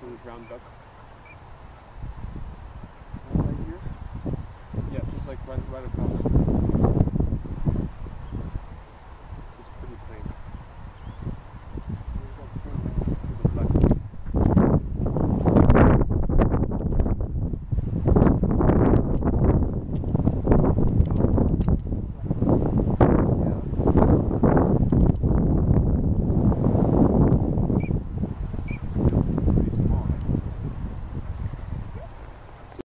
The brown duck. Right here? Yeah, just like right, right across.